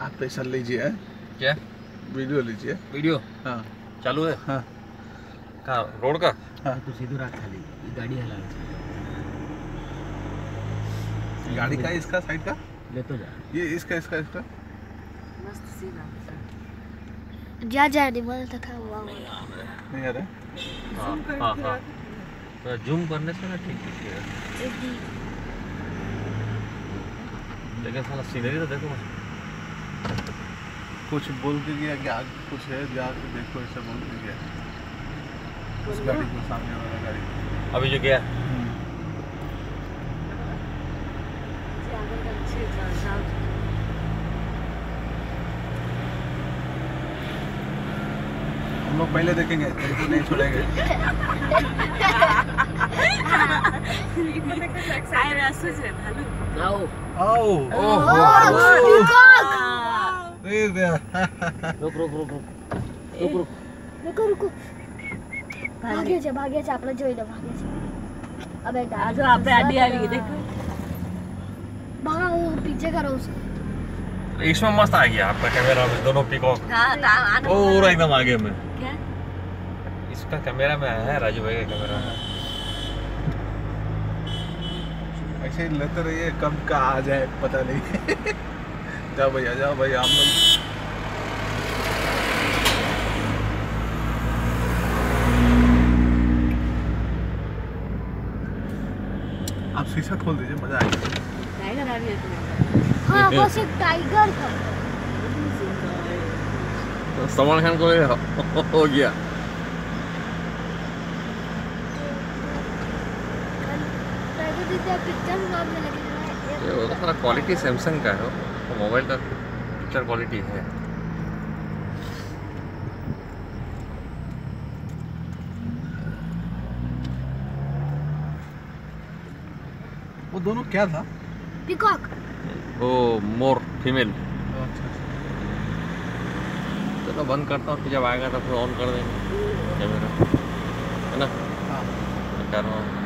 आप पैसा लीजिए क्या? वीडियो लीजिए। वीडियो? हाँ। चालू है? हाँ। कहाँ रोड का? तू सीधो राख खाली। गाड़ी हला गाड़ी का इसका साइड का? ले तो जा। ये इसका इसका इसका? मस्त सीधा जा जा रिमल तक हुआ नहीं आ रहा हाँ। हाँ? हाँ तो जूम करने से ना ठीक दिखेगा। लेकिन साला सीनरी तो देखो कुछ बोल के गया कि आगे कुछ है जाके देखो ऐसा बोल के गया। उस गाड़ी को सामने वाला गाड़ी। अभी जो गया। जाओ हम लोग पहले देखेंगे तेरे नहीं छोड़ेंगे। काय आहे आओ। प्लीज़ रुक रुक रुक रुक। रुक रुक। रुको रुको। ભાગ્ય છે ભાગ્ય છે આપણે જોઈ લો ભાગ્ય છે અબે આ જો આપણે આડી આવી ગઈ દેખ બહાર પીછે કરો ઉસકો इसमें मस्त आ गया आपका कैमरा में दोनों पिकॉक हाँ, हाँ, हाँ, पूरा एकदम आगे में। क्या? इसका कैमरा में है राजू भाई का कैमरा में। ऐसे लत रही कब का आ जाए पता नहीं। जाओ भैया जाओ भैया हम लोग आप शीशा खोल दीजिए मज़ा आएगा। टाइगर आ रही है हाँ बस टाइगर था। तो सलमान खान को हो गया। पिक्चर में ये वो तो सारा क्वालिटी सैमसंग का है वो तो मोबाइल का पिक्चर क्वालिटी है। वो दोनों क्या था? पिकॉक वो मोर फीमेल अच्छा चलो बंद करता हूँ फिर जब आएगा तो फिर ऑन कर देंगे। कैमरा है ना? हाँ। रहा हूँ